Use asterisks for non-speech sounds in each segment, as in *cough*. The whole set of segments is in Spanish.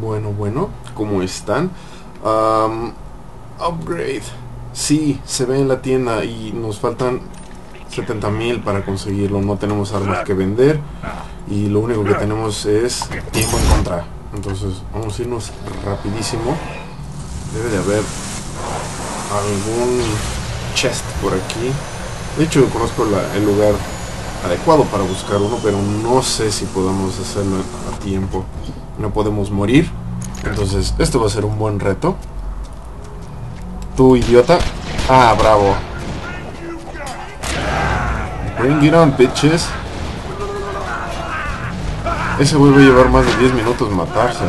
Bueno, bueno, ¿cómo están? Upgrade. Sí, se ve en la tienda y nos faltan 70 mil para conseguirlo. No tenemos armas que vender y lo único que tenemos es tiempo en contra. Entonces vamos a irnos rapidísimo. Debe de haber algún chest por aquí. De hecho, conozco el lugar adecuado para buscar uno, pero no sé si podemos hacerlo a tiempo. No podemos morir. Entonces, esto va a ser un buen reto. Tú, idiota. Ah, bravo. Bring it on, bitches. Ese güey va a llevar más de 10 minutos matarse.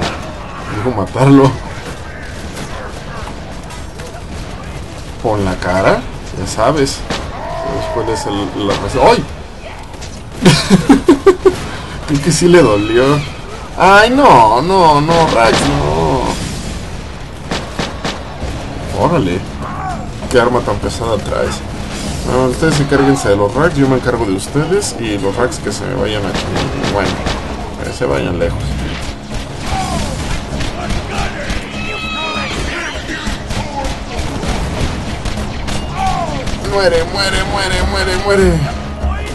Digo, matarlo. Con la cara, ya sabes. ¿Sabes cuál es el, la? ¡Ay! *laughs* Creo que sí le dolió. ¡Ay, no! No, no, Rax, no. Órale. ¿Qué arma tan pesada traes? Bueno, ustedes encárguense de los racks, yo me encargo de ustedes y los racks que se me vayan aquí. Bueno, que se vayan lejos. Muere, muere, muere, muere, muere.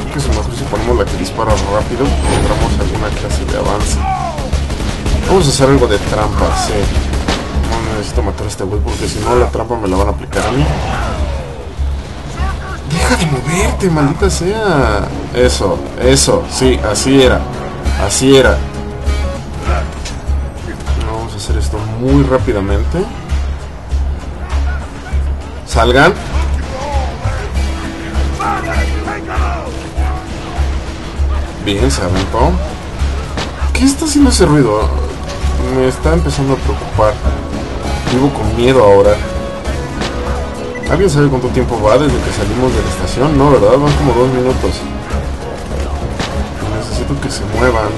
Creo que es mejor si ponemos la que dispara rápido, tendremos alguna clase de avance. Vamos a hacer algo de trampa, sí. No necesito matar a este güey porque si no la trampa me la van a aplicar a mí. Deja de moverte, maldita sea. Eso, eso, sí, así era. Así era. Vamos a hacer esto muy rápidamente. Salgan. Bien, se aventó. ¿Qué está haciendo ese ruido? Me está empezando a preocupar. Vivo con miedo ahora. ¿Alguien sabe cuánto tiempo va desde que salimos de la estación? No, ¿verdad? Van como dos minutos. Necesito que se muevan.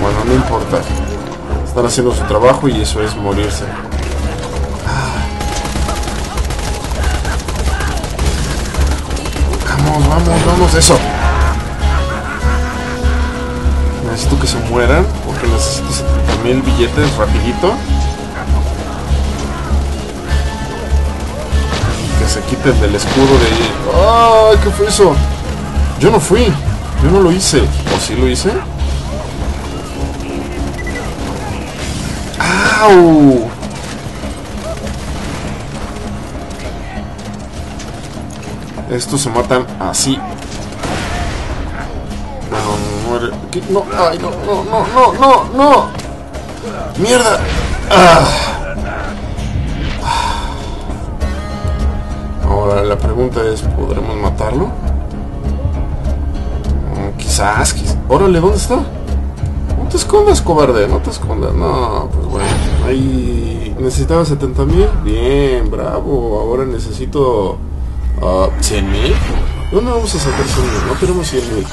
Bueno, no importa. Están haciendo su trabajo y eso es morirse. Vamos, vamos, vamos, eso. Que se mueran porque necesito 70 mil billetes rapidito. Que se quiten del escudo de ahí. ¡Ay, qué fue eso! Yo no fui. Yo no lo hice. ¿O sí lo hice? ¡Au! Estos se matan así. No, ay, no, no, no, no, no, no. Mierda. Ah. Ahora la pregunta es, ¿podremos matarlo? Mm, Quizás, quizás. Órale, ¿dónde está? No te escondas, cobarde, no te escondas. No, pues bueno. Ahí necesitaba 70 mil. Bien, bravo. Ahora necesito uh, 100 mil. ¿Dónde vamos a sacar 100 mil? No tenemos 100 mil.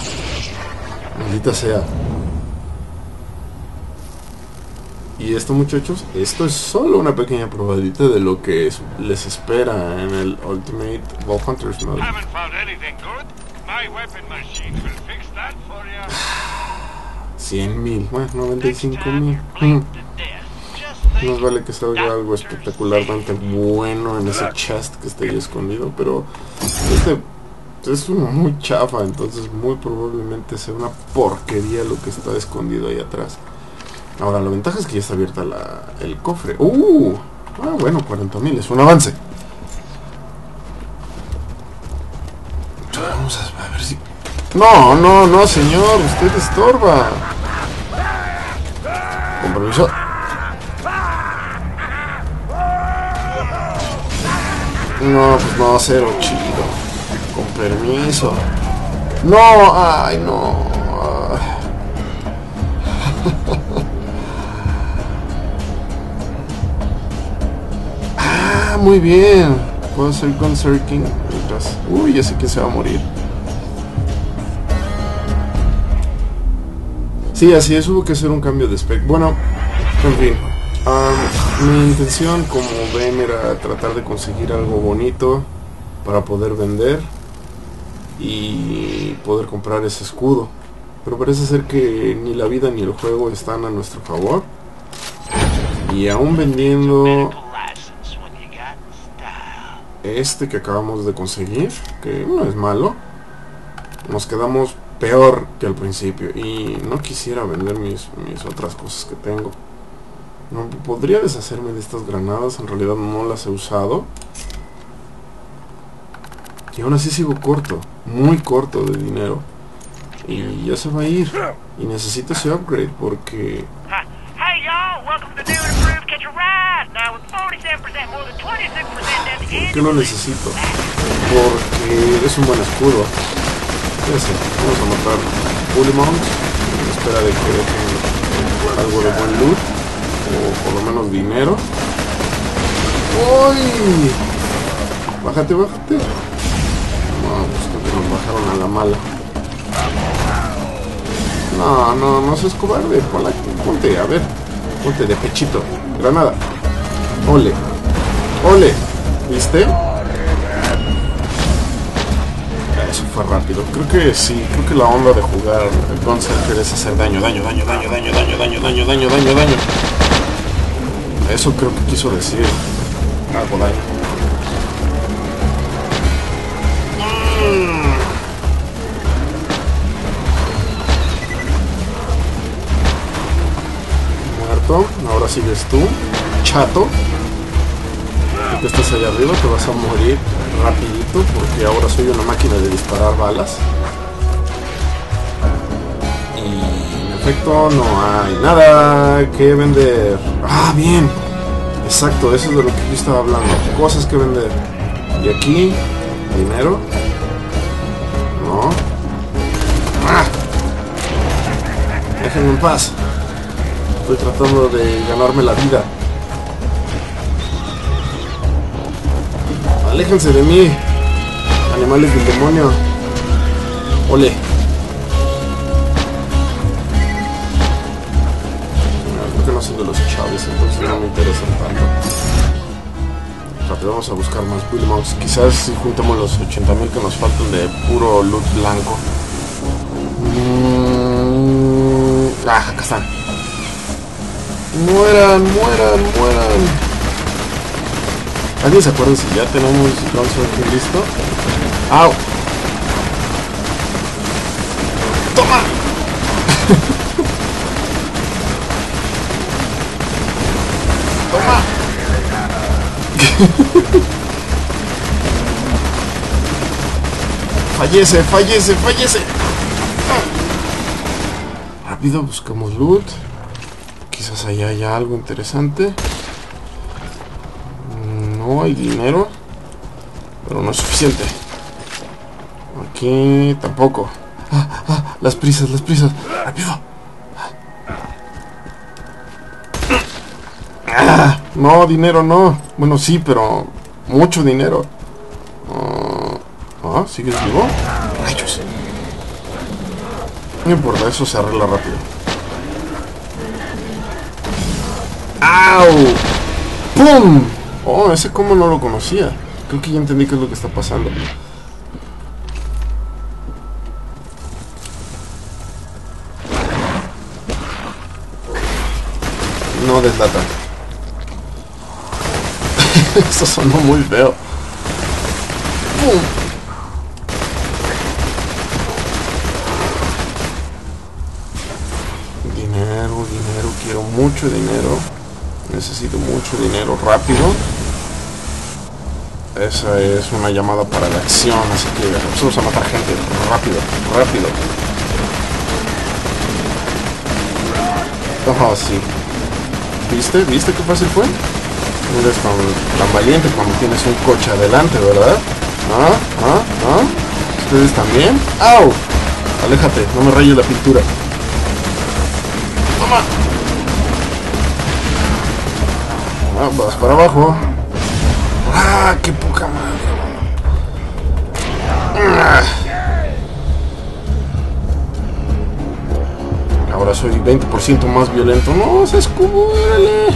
Maldita sea. Y esto, muchachos, esto es solo una pequeña probadita de lo que es- les espera en el Ultimate Ball Hunters Mode. 100 mil, bueno, 95 Next time mil. you're bleeding to death, just Nos vale que salga algo espectacularmente bueno en ese chest que esté ahí escondido, pero este es muy chafa, entonces muy probablemente sea una porquería lo que está escondido ahí atrás. Ahora, la ventaja es que ya está abierta la, el cofre. ¡Uh! Ah, bueno, 40 mil, es un avance. Vamos a, a ver si... No, no, no, señor, usted estorba. Con permiso. No, pues no, cero chido. Con permiso. No, ay, no. *laughs* Ah, muy bien. Puedo hacer Concert King mientras. Uy, ya sé que se va a morir. Sí, así es, hubo que hacer un cambio de spec. Bueno, en fin. mi intención, como ven, era tratar de conseguir algo bonito para poder vender y poder comprar ese escudo. Pero parece ser que ni la vida ni el juego están a nuestro favor. Y aún vendiendo este que acabamos de conseguir, que no es malo, nos quedamos peor que al principio. Y no quisiera vender mis, mis otras cosas que tengo. No, podría deshacerme de estas granadas, en realidad no las he usado. Y aún así sigo corto, muy corto de dinero. Y ya se va a ir. Y necesito ese upgrade porque. Hey y'all, welcome to New and Improved Catch a Ride. Now with 47% more than 26% down ¿Por qué lo necesito? Porque es un buen escudo. Fíjense, vamos a matar Bully Mount en espera de que dejen algo de buen loot o por lo menos dinero. ¡Uy! Bájate, bájate. Mala. No, no, no seas cobarde. Ponla, ponte, a ver. Ponte de pechito. Granada. Ole. Ole. ¿Viste? Eso fue rápido. Creo que sí, creo que la onda de jugar el Gunseeker es hacer daño, daño, daño, daño, daño, daño, daño, daño, daño, daño, daño. Eso creo que quiso decir. Hago daño. Mm. Ahora sigues tú. Chato. Tú estás allá arriba te vas a morir rapidito porque ahora soy una máquina de disparar balas. Y en efecto no hay nada que vender. Ah, bien. Exacto, eso es de lo que yo estaba hablando. Cosas que vender. Y aquí, dinero. No. Ah. Déjenme en paz. Estoy tratando de ganarme la vida. Aléjense de mí, animales del demonio. Ole. Creo que no son de los chaves, entonces no me interesan tanto. Rápido, vamos a buscar más Mounts. Quizás si juntamos los 80.000 que nos faltan de puro loot blanco. Mm, ah, acá están. Mueran, mueran, mueran. ¿Alguien se acuerda si ya tenemos Gunsword listo? ¡Au! ¡Toma! *laughs* ¡Toma! *laughs* fallece, fallece, fallece. Rápido, buscamos loot. Quizás allá haya algo interesante. No hay dinero. Pero no es suficiente. Aquí tampoco. Ah, ah, las prisas, las prisas. Rápido. Ah, no, dinero no. Bueno, sí, pero mucho dinero. Ah, ah, ¿sigues vivo? Rayos. No importa, eso se arregla rápido. ¡Au! ¡Pum! Oh, ese como no lo conocía. Creo que ya entendí qué es lo que está pasando. No deslata. *laughs* Eso sonó muy feo. ¡Pum! Dinero, dinero, quiero mucho dinero. Necesito mucho dinero rápido. Esa es una llamada para la acción, así que vamos a matar gente rápido, rápido. Oh, sí. ¿Viste? ¿Viste qué fácil fue? Eres tan, tan valiente cuando tienes un coche adelante, ¿verdad? ¿Ah? ¿Ah? ¿Ah? ¿Ustedes también? ¡Au! Aléjate, no me rayes la pintura. ¡Toma! Vas para abajo. ¡Ah, qué poca madre! Ah. Ahora soy 20% más violento. ¡No, se escubo! ¡Órale!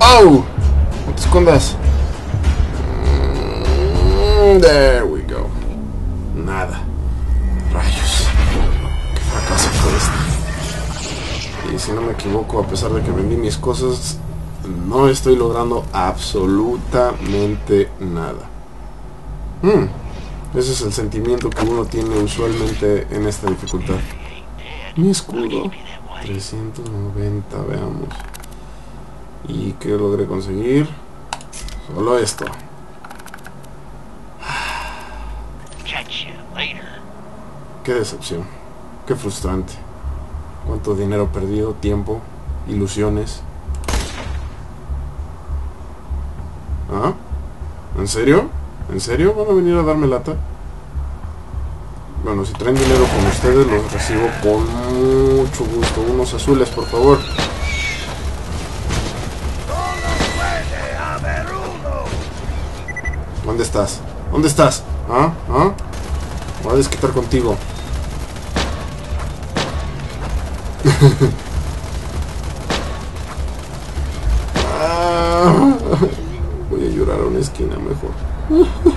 ¡Oh! No te escondas. Mm, There we go. Nada. Rayos. Qué Y si no me equivoco, a pesar de que vendí mis cosas, no estoy logrando absolutamente nada. Hmm, ese es el sentimiento que uno tiene usualmente en esta dificultad. Mi escudo. 390, veamos. ¿Y qué logré conseguir? Solo esto. Qué decepción. Qué frustrante. Cuánto dinero perdido, tiempo, ilusiones. ¿Ah? ¿En serio? ¿En serio van a venir a darme lata? Bueno, si traen dinero con ustedes, los recibo con mucho gusto. Unos azules, por favor. ¿Dónde estás? ¿Dónde estás? ¿Ah? ¿Ah? Voy a desquitar contigo. *laughs* Ah, Voy a llorar a esquina mejor. *laughs*